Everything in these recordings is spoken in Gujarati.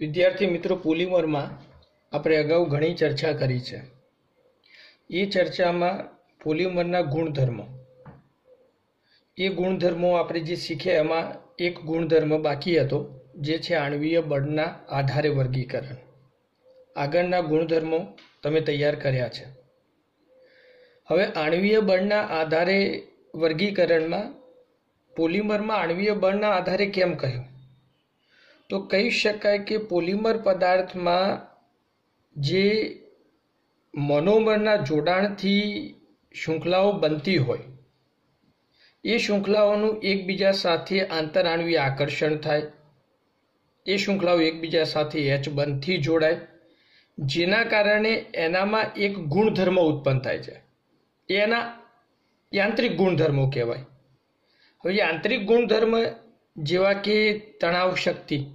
વિદ્યાર્થી મિત્રો, પોલિમરમાં આપણે અગાઉ ઘણી ચર્ચા કરી છે. એ ચર્ચામાં પોલિમરના ગુણધર્મો. એ ગુણધર્મો આપણે જે શીખ્યા, એમાં એક ગુણધર્મ બાકી હતો, જે છે આણવીય બળના આધારે વર્ગીકરણ. આગળના ગુણધર્મો તમે તૈયાર કર્યા છે. હવે આણવીય બળના આધારે વર્ગીકરણમાં, પોલિમરમાં આણવીય બળના આધારે કેમ કહ્યું? તો કહી શકાય કે પોલિમર પદાર્થમાં જે મનોમરના જોડાણથી શૃંખલાઓ બનતી હોય, એ શૃંખલાઓનું એકબીજા સાથે આંતરાણવી આકર્ષણ થાય, એ શૃંખલાઓ એકબીજા સાથે એચ બંધથી જોડાય, જેના કારણે એનામાં એક ગુણધર્મ ઉત્પન્ન થાય છે. એના યાંત્રિક ગુણધર્મો કહેવાય. હવે યાંત્રિક ગુણધર્મ જેવા કે તણાવ શક્તિ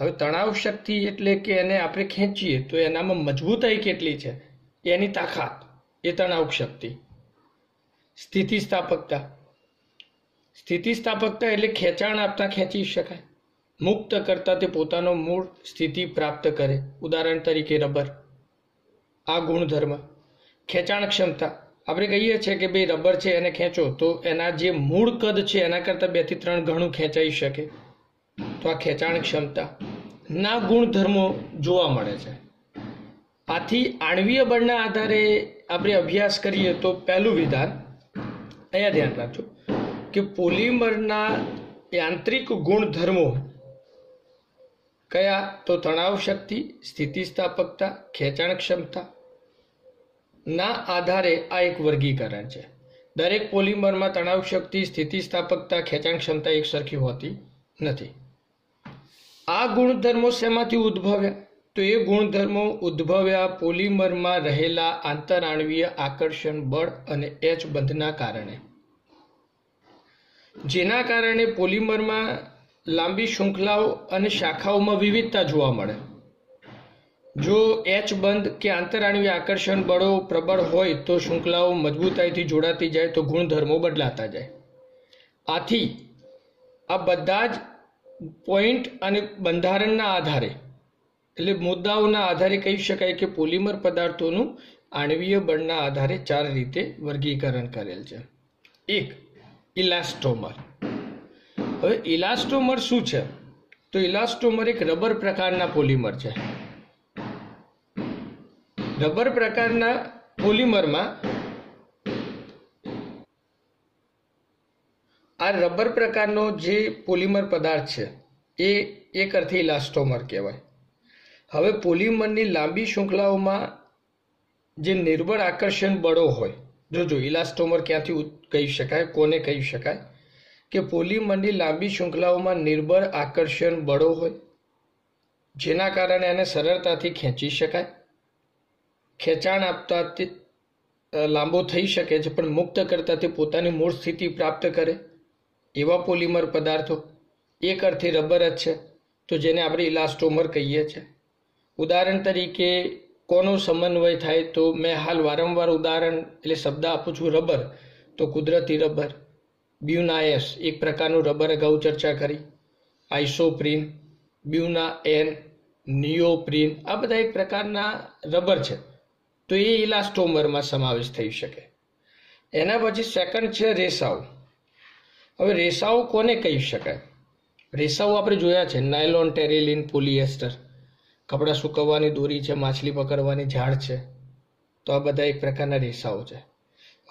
હવે તણાવ શક્તિ એટલે કે એને આપણે ખેંચીએ તો એનામાં મજબૂતાઈ કેટલી છે? એની તાકાત, એ તણાવ શક્તિ. સ્થિતિસ્થાપકતા. સ્થિતિસ્થાપકતા એટલે ખેંચાણ આપતા ખેંચી શકાય. મુક્ત કરતા તે પોતાનો મૂળ સ્થિતિ પ્રાપ્ત કરે. ઉદાહરણ તરીકે રબર. આ ગુણધર્મ. ખેંચાણ ક્ષમતા. આપણે કહીએ છીએ કે ભાઈ રબર છે એને ખેંચો તો એના જે મૂળ કદ છે એના કરતાં બેથી ત્રણ ગણું ખેંચાઈ શકે. તો આ ખેંચાણ ક્ષમતા. ના ગુણધર્મો જોવા મળે છે. આથી આણવીય બળના આધારે આપણે અભ્યાસ કરીએ તો પહેલું વિધાન, અહીંયા ધ્યાન રાખજો, કે પોલિમરના યાંત્રિક ગુણધર્મો કયા? તો તણાવ શક્તિ, સ્થિતિસ્થાપકતા, ખેંચાણ ક્ષમતા ના આધારે આ એક વર્ગીકરણ છે. દરેક પોલિમરમાં તણાવ શક્તિ, સ્થિતિસ્થાપકતા, ખેંચાણ ક્ષમતા એક સરખી હોતી નથી. આ ગુણધર્મો શેમાંથી ઉદ્ભવ્યા તો એ ગુણધર્મો ઉદ્ભવ્યા પોલિમરમાં રહેલા આંતરાણવીય આકર્ષણ બળ અને એચ બંધના કારણે. જેના કારણે પોલિમરમાં લાંબી શૃંખલાઓ અને શાખાઓમાં વિવિધતા જોવા મળે. જો એચ બંધ કે આંતરાણવીય આકર્ષણ બળો પ્રબળ હોય તો શૃંખલાઓ મજબૂતાઈથી જોડાતી જાય તો ગુણધર્મો બદલાતા જાય. આથી આ બધા જ પોઈન્ટ અને બંધારણના આધારે, એટલે મુદ્દાઓના આધારે કહી શકાય કે પોલિમર પદાર્થોનું આણવીય બળના આધારે ચાર રીતે વર્ગીકરણ કરેલ છે. એક, ઇલાસ્ટોમર. હવે ઇલાસ્ટોમર શું છે? તો ઇલાસ્ટોમર એક રબર પ્રકારના પોલિમર છે. રબર પ્રકારના પોલિમરમાં આ રબર પ્રકારનો જે પોલિમર પદાર્થ છે, એ એક અર્થે ઇલાસ્ટોમર કહેવાય. હવે પોલિમરની લાંબી શૃંખલાઓમાં જે નિર્બળ આકર્ષણ બળો હોય, જોજો ઇલાસ્ટોમર ક્યાંથી કહી શકાય, કોને કહી શકાય? કે પોલિમરની લાંબી શૃંખલાઓમાં નિર્બળ આકર્ષણ બળો હોય, જેના કારણે એને સરળતાથી ખેંચી શકાય. ખેંચાણ આપતા તે લાંબો થઈ શકે છે, પણ મુક્ત કરતા તે પોતાની મૂળ સ્થિતિ પ્રાપ્ત કરે. એવા પોલિમર પદાર્થો, એક અર્થે રબર જ છે, તો જેને આપણે ઇલાસ્ટોમર કહીએ છીએ. ઉદાહરણ તરીકે, કોનો સમન્વય થાય તો મેં હાલ વારંવાર ઉદાહરણ એટલે શબ્દ આપું છું રબર, તો કુદરતી રબર. બ્યુનાયસ એક પ્રકારનું રબર અગાઉ ચર્ચા કરી. આઇસોપ્રિન બ્યુના એન નિયોપ્રિન, આ બધા એક પ્રકારના રબર છે, તો એ ઇલાસ્ટોમરમાં સમાવેશ થઈ શકે. એના પછી સેકન્ડ છે રેસાઓ. હવે રેસાઓ કોને કહી શકાય? રેસાઓ આપણે જોયા છે, નાયલોન, ટેરેલિન, પોલિએસ્ટર. કપડાં સુકવવાની દોરી છે, માછલી પકડવાની ઝાડ છે. તો આ બધા એક પ્રકારના રેસાઓ છે.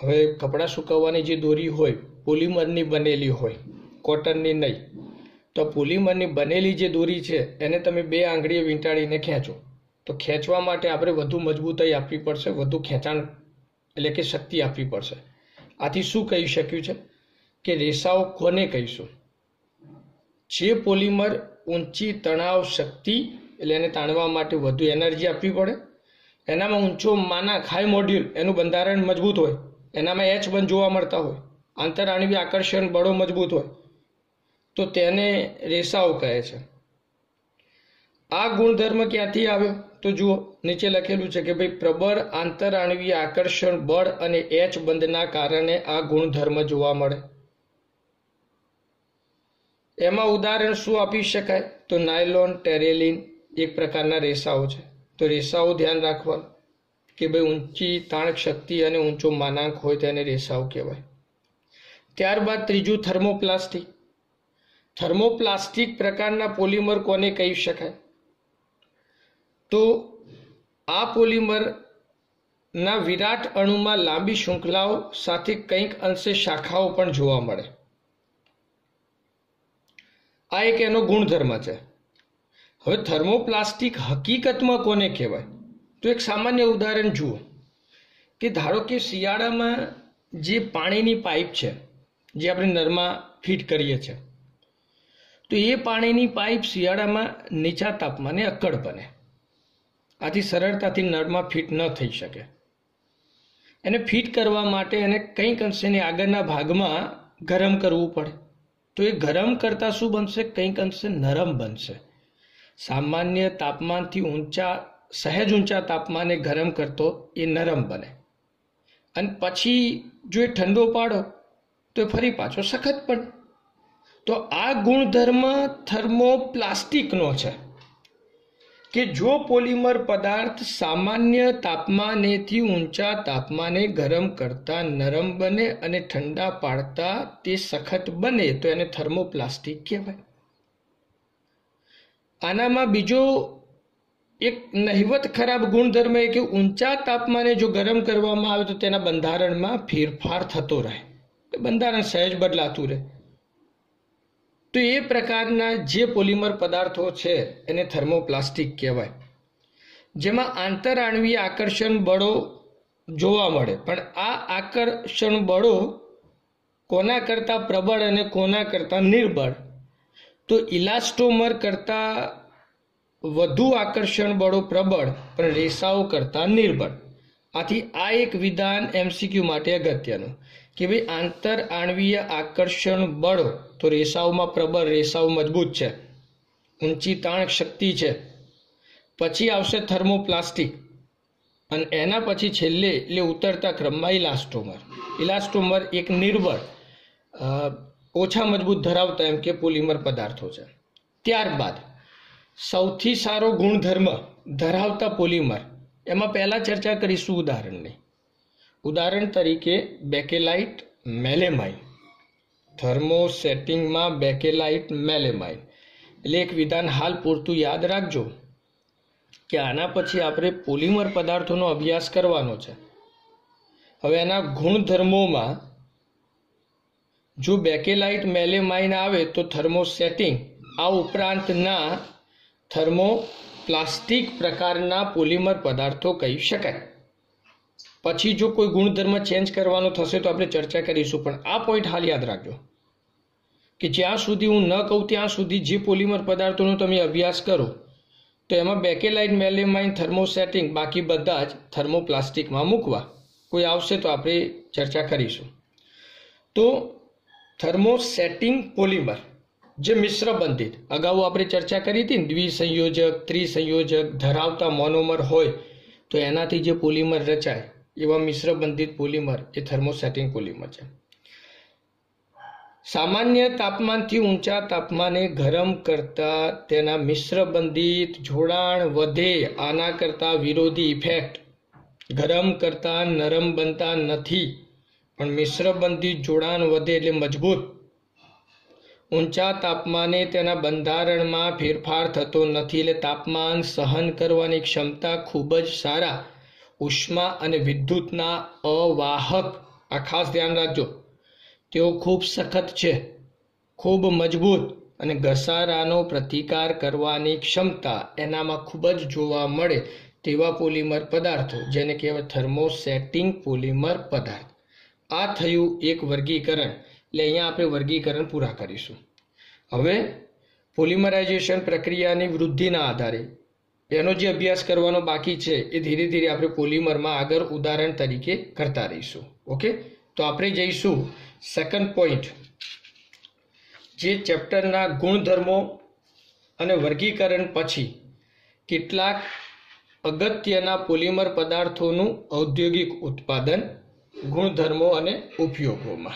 હવે કપડાં સુકવવાની જે દોરી હોય, પોલિમરની બનેલી હોય, કોટનની નહીં, તો પોલિમરની બનેલી જે દોરી છે, એને તમે બે આંગળીએ વીંટાળીને ખેંચો. તો ખેંચવા માટે આપણે વધુ મજબૂતાઈ આપવી પડશે, વધુ ખેંચાણ એટલે કે શક્તિ આપવી પડશે. આથી શું કહી શક્યું છે? કે રેસાઓ કોને કહીશું? જે પોલિમર ઊંચી તણાવ શક્તિ, એટલે એને તાણવા માટે વધુ એનર્જી આપવી પડે. એનામાં ઊંચો માના હાઈ મોડ્યુલ એનું બંધારણ મજબૂત હોય. એનામાં એચ બંધ જોવા મળતા હોય. આંતરાણવી આકર્ષણ બળો મજબૂત હોય. તો તેને રેસાઓ કહે છે. આ ગુણધર્મ ક્યાંથી આવ્યો? તો જુઓ, નીચે લખેલું છે કે ભાઈ, પ્રબળ આંતરાણવીય આકર્ષણ બળ અને એચ બંધના કારણે આ ગુણધર્મ જોવા મળે. એમાં ઉદાહરણ શું આપી શકાય? તો નાયલોન, ટેરેલિન એક પ્રકારના રેસાઓ છે. તો રેસાઓ ધ્યાન રાખવા કે ભાઈ ઊંચી તાણ શક્તિ અને ઊંચો માનાંક હોય તેને રેસાઓ કહેવાય. ત્યારબાદ ત્રીજું થર્મોપ્લાસ્ટિક. થર્મોપ્લાસ્ટિક પ્રકારના પોલિમર કોને કહી શકાય? તો આ પોલિમરના વિરાટ અણુમાં લાંબી શૃંખલાઓ સાથે કંઈક અંશે શાખાઓ પણ જોવા મળે. આ એક એનો ગુણધર્મ છે. હવે થર્મોપ્લાસ્ટિક હકીકતમાં કોને કહેવાય? તો એક સામાન્ય ઉદાહરણ જુઓ. કે ધારો કે શિયાળામાં જે પાણીની પાઇપ છે, જે આપણે નળમાં ફિટ કરીએ છીએ તો એ પાણીની પાઇપ શિયાળામાં નીચા તાપમાને અક્કડ બને. આથી સરળતાથી નળમાં ફિટ ન થઈ શકે. એને ફિટ કરવા માટે એને કંઈક અંશેની આગળના ભાગમાં ગરમ કરવું પડે. તો એ ગરમ કરતાં શું બનશે? કંઈક અંશે નરમ બનશે. સામાન્ય તાપમાનથી ઊંચા, સહેજ ઊંચા તાપમાને ગરમ કરતો એ નરમ બને. અને પછી જો એ ઠંડો પાડો, તો એ ફરી પાછો સખત પણ તો આ ગુણધર્મ થર્મોપ્લાસ્ટિકનો છે. કે જો પોલિમર પદાર્થ સામાન્ય તાપમાનેથી ઊંચા તાપમાને ગરમ કરતા નરમ બને અને ઠંડા પાડતા તે સખત બને, તો એને થર્મોપ્લાસ્ટિક કહેવાય. આનામાં બીજો એક નહિવત ખરાબ ગુણધર્મ એ કે ઊંચા તાપમાને જો ગરમ કરવામાં આવે તો તેના બંધારણમાં ફેરફાર થતો રહે. બંધારણ સહેજ બદલાતું રહે. તો એ પ્રકારના જે પોલિમર પદાર્થો છે, એને થર્મોપ્લાસ્ટિક કહેવાય. જેમાં આંતરઆણવીય આકર્ષણ બળો જોવા મળે. પણ આ આકર્ષણ બળો કોના કરતાં પ્રબળ અને કોના કરતાં નિર્બળ? તો ઇલાસ્ટોમર કરતાં વધુ આકર્ષણ બળો પ્રબળ, પણ રેસાઓ કરતાં નિર્બળ. આથી આ એક વિધાન એમસીક્યુ માટે અગત્યનું. કે ભાઈ આંતર આણવીય આકર્ષણ બળો તો રેસાઓમાં પ્રબળ, રેસાઓ મજબૂત છે. ઊંચી તાણ શક્તિ છે. પછી આવશે થર્મોપ્લાસ્ટિક અને એના પછી છેલ્લે એટલે ઉતરતા ક્રમમાં ઇલાસ્ટોમર. ઇલાસ્ટોમર એક નિર્બળ ઓછા મજબૂત ધરાવતા એમ કે પોલિમર પદાર્થો છે. ત્યારબાદ સૌથી સારો ગુણધર્મ ધરાવતા પોલિમર. એમાં પહેલાં ચર્ચા કરીશું ઉદાહરણની. ઉદાહરણ તરીકે બેકેલાઇટ મેલેમાઇન. થર્મોસેટિંગમાં બેકેલાઇટ મેલેમાઇન. એટલે એક વિધાન હાલ પૂરતું યાદ રાખજો કે આના પછી આપણે પોલિમર પદાર્થોનો અભ્યાસ કરવાનો છે. હવે એના ગુણધર્મોમાં જો બેકેલાઇટ મેલેમાઇન આવે તો થર્મોસેટિંગ આ ઉપરાંતના થર્મો પ્લાસ્ટિક પ્રકારના પોલિમર પદાર્થો કહી શકાય. પછી જો કોઈ ગુણધર્મ ચેન્જ કરવાનો થશે તો આપણે ચર્ચા કરીશું. પણ આ પોઈન્ટ હાલ યાદ રાખજો કે જ્યાં સુધી હું ન કહું ત્યાં સુધી જે પોલિમર પદાર્થોનો તમે અભ્યાસ કરો, તો એમાં બેકેલાઇટ, મેલેમાઇન, થર્મોસેટિંગ બાકી બધા જ થર્મોપ્લાસ્ટિકમાં મૂકવા. કોઈ આવશે તો આપણે ચર્ચા કરીશું. તો થર્મોસેટિંગ પોલિમર જે મિશ્ર બંધિત, અગાઉ આપણે ચર્ચા કરી હતી દ્વિસંયોજક, ત્રિસંયોજક, ધરાવતા મોનોમર હોય, તો એનાથી જે પોલિમર રચાય એવા મિશ્રબંધિત પોલિમર એ થર્મોસેટિંગ પોલિમર છે. સામાન્ય તાપમાનથી ઊંચા તાપમાને ગરમ કરતા તેના મિશ્રબંધિત જોડાણ વધે, આના કરતા વિરોધી ઇફેક્ટ. ગરમ કરતા નરમ બનતા નથી, પણ મિશ્રબંધિત જોડાણ વધે એટલે મજબૂત. ઊંચા તાપમાને તેના બંધારણમાં ફેરફાર થતો નથી એટલે તાપમાન સહન કરવાની ક્ષમતા ખૂબ જ સારા ઉષ્મા અને વિદ્યુતના અવાહક. આ ખાસ ધ્યાન રાખજો. તેઓ ખૂબ સખત છે, ખૂબ મજબૂત અને ઘસારાનો પ્રતિકાર કરવાની ક્ષમતા એનામાં ખૂબ જ જોવા મળે તેવા પોલિમર પદાર્થો, જેને કહેવાય થર્મોસેટિંગ પોલિમર પદાર્થ. આ થયું એક વર્ગીકરણ. એટલે અહીંયા આપણે વર્ગીકરણ પૂરા કરીશું. હવે પોલિમરાઇઝેશન પ્રક્રિયાની વૃદ્ધિના આધારે એનો જે અભ્યાસ કરવાનો બાકી છે, એ ધીરે ધીરે આપણે પોલિમરમાં આગળ ઉદાહરણ તરીકે કરતા રહીશું. ઓકે? તો આપણે જઈશું સેકન્ડ પોઈન્ટ જે ચેપ્ટરના ગુણધર્મો અને વર્ગીકરણ પછી કેટલાક અગત્યના પોલિમર પદાર્થોનું ઔદ્યોગિક ઉત્પાદન, ગુણધર્મો અને ઉપયોગોમાં.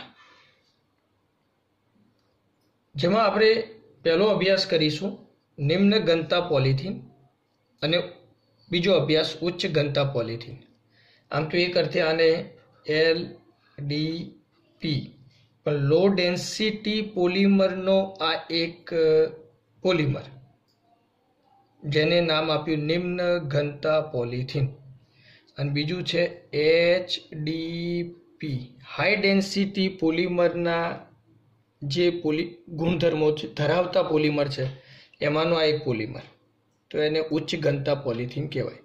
જેમાં આપણે પહેલો અભ્યાસ કરીશું, નિમ્ન ગંતા પોલિથીન. અને બીજો અભ્યાસ ઉચ્ચ ઘનતા પોલિથીન. આમ તો એક અર્થે આને એલ ડી પી પણ લો ડેન્સિટી પોલિમરનો આ એક પોલિમર. જેને નામ આપ્યું નિમ્ન ઘનતા પોલિથીન. અને બીજું છે H D P, high density પોલિમરના જે પોલી, ગુણધર્મો ધરાવતા પોલિમર છે, એમાંનો આ એક પોલિમર. તો એને ઉચ્ચ ઘનતા પોલિથીન કહેવાય.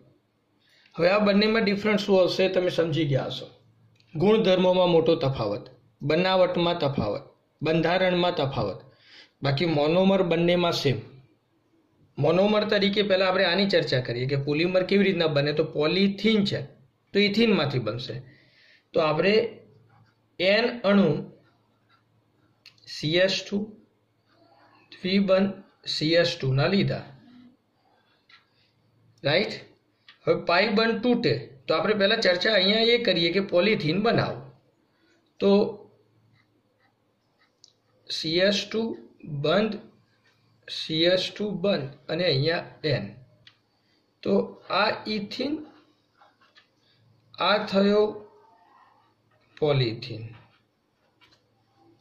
હવે આ બંનેમાં ડિફરન્સ શું આવશે તમે સમજી ગયા હશો. ગુણધર્મોમાં મોટો તફાવત, બનાવટમાં તફાવત, બંધારણમાં તફાવત. બાકી મોનોમર બંનેમાં સેમ મોનોમર તરીકે પહેલાં આપણે આની ચર્ચા કરીએ કે પોલિમર કેવી રીતના બને? તો પોલિથીન છે, તો ઇથિનમાંથી બનશે. તો આપણે એન અણુ સીએસ ટુ બન સીએસ ટુના લીધા. રાઈટ હવે પાઈ બંધ તૂટે. તો આપણે પહેલાં ચર્ચા અહીંયા એ કરીએ કે પોલિથીન બનાવો. તો સીએસ ટુ બંધ સીએસ ટુ બંધ અને અહીંયા એન તો આ ઇથિન આ થયો પોલિથીન.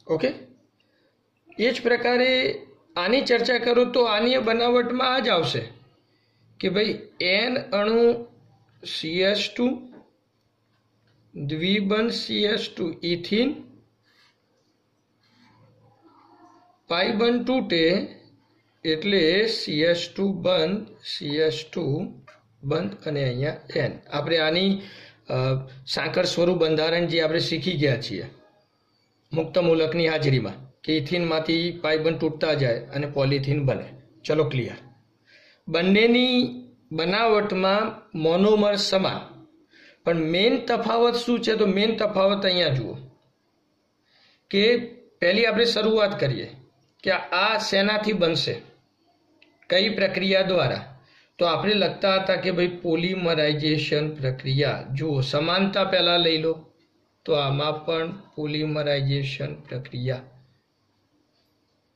ઓકે એ જ પ્રકારે આની ચર્ચા કરું તો આની બનાવટમાં આ જ આવશે. કે ભાઈ એન અણુ સીએસ ટુ દ્વિબંધ સીએસ ટુ ઇથિન પાઈ બંધ તૂટે એટલે સીએસ ટુ બંધ સીએસ ટુ બંધ અને અહીંયા એન આપણે આની સાંકળ સ્વરૂપ બંધારણ જે આપણે શીખી ગયા છીએ મુક્ત મુલકની હાજરીમાં, કે ઇથિનમાંથી પાઈ બંધ તૂટતા જાય અને પોલિથીન બને. ચલો ક્લિયર બંનેની બનાવટમાં મોનોમર સમાન પણ મેઇન તફાવત શું છે? તો મેઇન તફાવત અહીંયા જુઓ. કે પહેલી આપણે શરૂઆત કરીએ કે આ શેનાથી બનશે? કઈ પ્રક્રિયા દ્વારા? તો આપણે લખતા હતા કે ભાઈ પોલિમરાઇઝેશન પ્રક્રિયા. જુઓ, સમાનતા પહેલાં લઈ લો. તો આમાં પણ પોલિમરાઇઝેશન પ્રક્રિયા.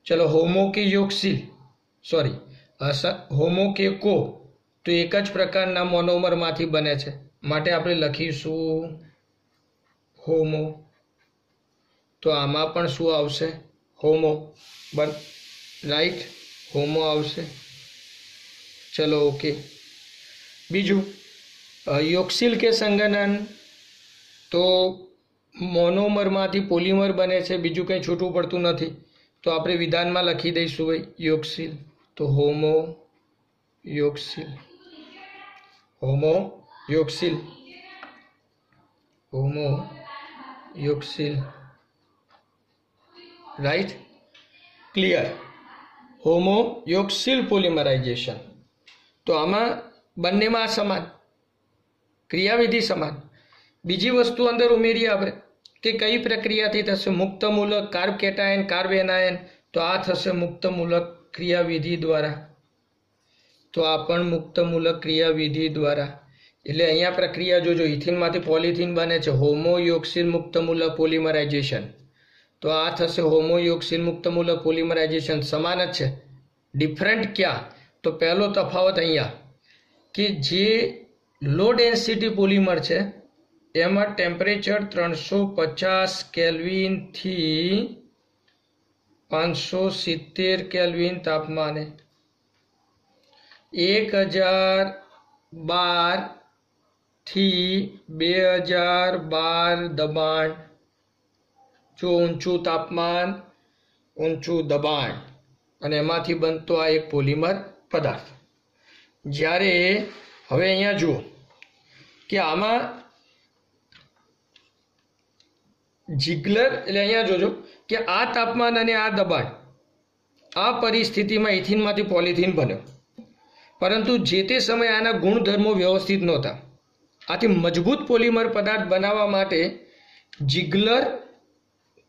ચલો હોમો કે યોગશીલ સોરી હોમો કે કો, તો એક જ પ્રકારના મોનોમરમાંથી બને છે. માટે આપણે લખીશું હોમો. તો આમાં પણ શું આવશે? હોમો. બન, રાઈટ. હોમો આવશે. ચલો, ઓકે. બીજું યોગશીલ કે સંગનન? તો મોનોમરમાંથી પોલિમર બને છે. બીજું કંઈ છૂટું પડતું નથી. તો આપણે વિધાનમાં લખી દઈશું ભાઈ યોગશીલ તો હોમો યોગશીલ હોમો યોગશીલ હોમો યોગશીલ રાઈટ ક્લિયર હોમો યોગશીલ પોલિમરાઇઝેશન તો આમાં બંનેમાં સમાન ક્રિયાવિધિ સમાન બીજી વસ્તુ અંદર ઉમેરીએ આપણે કે કઈ પ્રક્રિયાથી થશે મુક્તમૂલક કાર્બ કેટાયન કાર્બ એનાયન તો આ થશે મુક્તમૂલક ક્રિયાવિધિ દ્વારા. તો આ પણ મુક્તમૂલક ક્રિયાવિધિ દ્વારા. એટલે અહીંયા પ્રક્રિયા જોજો, ઇથિનમાંથી પોલિથીન બને છે. હોમોયોક્સિલ મુક્તમૂલક પોલિમરાઇઝેશન. તો આ થશે હોમોયોક્સિલ મુક્તમૂલક પોલિમરાઇઝેશન. સમાન જ છે. ડિફરન્ટ ક્યાં? તો પહેલો તફાવત અહીંયા. કે જે લો ડેન્સિટી પોલિમર છે, એમાં ટેમ્પરેચર ત્રણસો પચાસ કેલ્વિનથી પાંચસો સિત્તેર કેલ્વિન તાપમાને. એક હજાર બારથી બે હજાર બાર દબાણ. જો ઊંચું તાપમાન, ઊંચું દબાણ. અને એમાંથી બનતો આ એક પોલિમર પદાર્થ. જ્યારે, હવે અહીંયા જુઓ કે આમાં જીગ્લર એટલે અહીંયા જોજો કે આ તાપમાન અને આ દબાણ આ પરિસ્થિતિમાં ઇથિનમાંથી પોલિથીન બન્યો. પરંતુ જે તે સમયે આના ગુણધર્મો વ્યવસ્થિત નહોતા. આથી મજબૂત પોલિમર પદાર્થ બનાવવા માટે જીગ્લર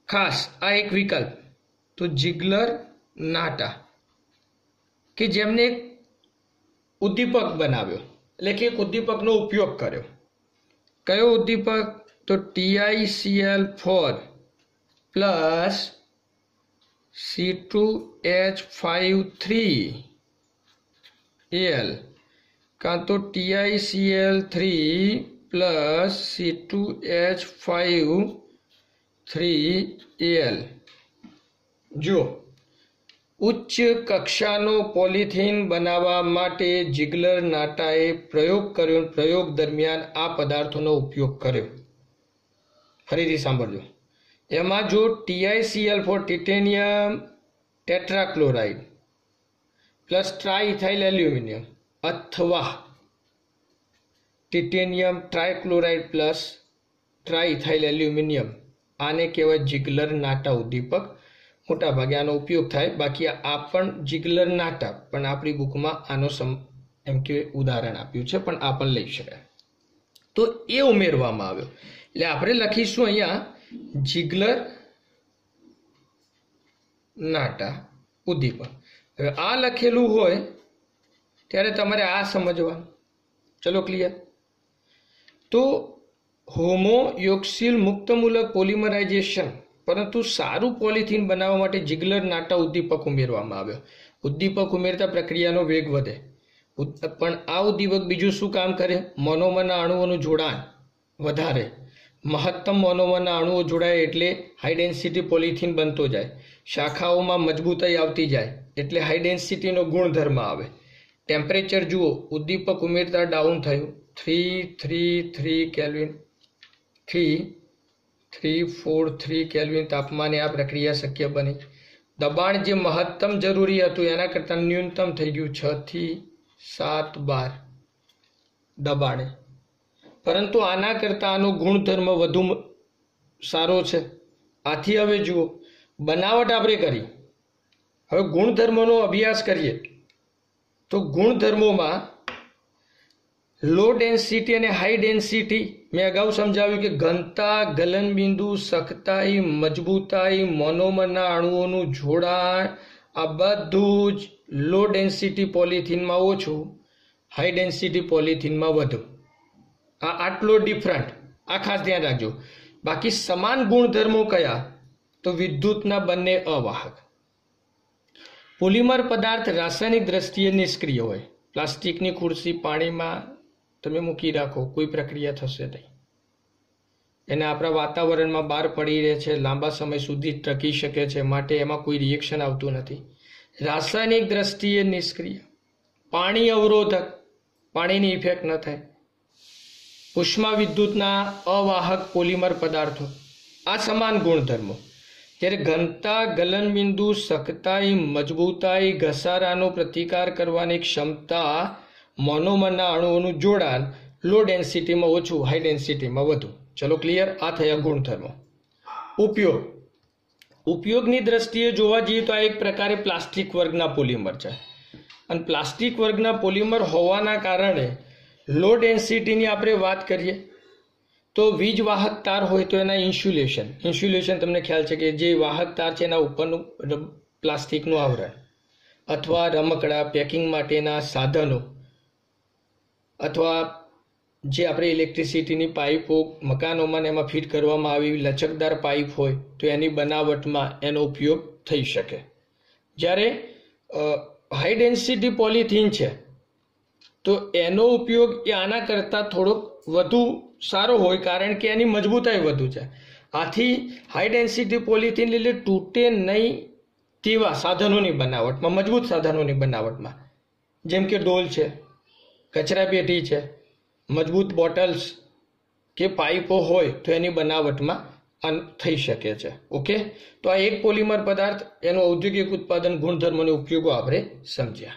ખાસ આ એક વિકલ્પ. તો જીગ્લર નાટા કે જેમને એક ઉદ્દીપક બનાવ્યો. એટલે કે એક ઉદ્દીપકનો ઉપયોગ કર્યો. કયો ઉદ્દીપક? તો TICL four plus C two H five three L કાં તો TICL three plus C two H five three L જો ઉચ્ચ કક્ષાનો પોલિથીન બનાવવા માટે જિગલર નાટાએ પ્રયોગ કર્યો પ્રયોગ દરમિયાન આ પદાર્થોનો ઉપયોગ કર્યો ફરીથી સાંભળજો. એમાં જો TiCl four titanium tetrachloride plus triethyl aluminium અથવા titanium trichloride plus triethyl aluminium આને કહેવાય જિગલર નાટા ઉદ્દીપક. મોટાભાગે આનો ઉપયોગ થાય, બાકી આ પણ જિગલર નાટા, પણ આપણી બુકમાં આનો સમ, એમ કે ઉદાહરણ આપ્યું છે, પણ આ પણ લઈ શકાય. તો એ ઉમેરવામાં આવ્યો. એટલે આપણે લખીશું અહીંયા જીગલર નાટા ઉદ્દીપક. હવે આ લખેલું હોય ત્યારે તમારે આ સમજવાનું. ચલો ક્લિયર તો હોમો યોક્સિલ મુક્તમૂલક પોલિમરાઇઝેશન, પરંતુ સારું પોલિથીન બનાવવા માટે જિગલર નાટા ઉદ્દીપક ઉમેરવામાં આવ્યો. ઉદ્દીપક ઉમેરતા પ્રક્રિયાનો વેગ વધે. પણ આ ઉદ્દીપક બીજું શું કામ કરે? મનોમના અણુઓનું જોડાણ વધારે. મહત્તમ મોનોમરના અણુઓ જોડાય એટલે હાઈ ડેન્સિટી પોલિથીન બનતો જાય. શાખાઓમાં મજબૂતાઈ આવતી જાય એટલે હાઈ ડેન્સિટીનો ગુણધર્મ આવે. ટેમ્પરેચર જુઓ, ઉદ્દીપક ઉમેરતા ડાઉન થયું. Three three three kelvin three three four three kelvin તાપમાને આ પ્રક્રિયા શક્ય બની દબાણ જે મહત્તમ જરૂરી હતું એના કરતાં ન્યૂનતમ થઈ ગયું છથી સાત બાર દબાણે. પરંતુ આના કરતાં આનો ગુણધર્મ વધુ સારો છે. આથી હવે જુઓ, બનાવટ આપણે કરી. હવે ગુણધર્મનો અભ્યાસ કરીએ. તો ગુણધર્મોમાં લો ડેન્સિટી અને હાઈ ડેન્સિટી મેં અગાઉ સમજાવ્યું કે ઘનતા, ગલનબિંદુ, સખતાઈ, મજબૂતાઈ મોનોમરના અણુઓનું જોડાણ, આ બધું જ લો ડેન્સિટી પોલિથીનમાં ઓછું હાઈ ડેન્સિટી પોલિથીનમાં વધુ. આટલો ડિફરન્ટ આ ખાસ ધ્યાન રાખજો. બાકી સમાન ગુણધર્મો કયા? તો વિદ્યુતના બંને અવાહક. પોલિમર પદાર્થ રાસાયણિક દ્રષ્ટિએ નિષ્ક્રિય હોય. પ્લાસ્ટિકની ખુરશી પાણીમાં તમે મૂકી રાખો, કોઈ પ્રક્રિયા થશે નહીં. એને આપણા વાતાવરણમાં બહાર પડી રહે છે, લાંબા સમય સુધી ટકી શકે છે, માટે એમાં કોઈ રિએક્શન આવતું નથી. રાસાયણિક દ્રષ્ટિએ નિષ્ક્રિય. પાણી અવરોધક. પાણીની ઇફેક્ટ ન થાય. ઉષ્મા વિદ્યુતના અવાહક પોલિમર પદાર્થો. આ સમાન ગુણધર્મો. ત્યારે ઘનતા, ગલનબિંદુ, સખતાઈ, મજબૂતાઈ, ઘસારાનો પ્રતિકાર કરવાની ક્ષમતા મોનોમરના અણુઓનું જોડાણ લો ડેન્સિટીમાં ઓછું હાઈ ડેન્સિટીમાં વધુ. ચલો ક્લિયર આ થયા ગુણધર્મો. ઉપયોગ. ઉપયોગની દ્રષ્ટિએ જોવા જઈએ તો આ એક પ્રકારે પ્લાસ્ટિક વર્ગના પોલિમર છે. અને પ્લાસ્ટિક વર્ગના પોલિમર હોવાના કારણે લો ડેન્સિટીની આપણે વાત કરીએ, તો વીજ વાહક તાર હોય તો એના ઇન્સ્યુલેશન ઇન્સ્યુલેશન તમને ખ્યાલ છે કે જે વાહક તાર છે એના ઉપરનું પ્લાસ્ટિકનું આવરણ અથવા રમકડા પેકિંગ માટેના સાધનો અથવા જે આપણે ઇલેક્ટ્રિસિટીની પાઇપો મકાનોમાં એમાં ફિટ કરવામાં આવી લચકદાર પાઇપ હોય તો એની બનાવટમાં એનો ઉપયોગ થઈ શકે. જ્યારે હાઈ ડેન્સિટી પોલિથીન છે તો એનો ઉપયોગ એ આના કરતાં થોડોક વધુ સારો હોય, કારણ કે એની મજબૂતાઈ વધુ છે. આથી હાઈ ડેન્સિટી પોલિથીન એટલે તૂટે નહીં તેવા સાધનોની બનાવટમાં, મજબૂત સાધનોની બનાવટમાં. જેમ કે ડોલ છે, કચરા પેટી છે, મજબૂત બોટલ્સ કે પાઇપો હોય તો એની બનાવટમાં થઈ શકે છે. ઓકે? તો આ એક પોલિમર પદાર્થ, એનું ઔદ્યોગિક ઉત્પાદન ગુણધર્મોને ઉપયોગો આપણે સમજ્યા.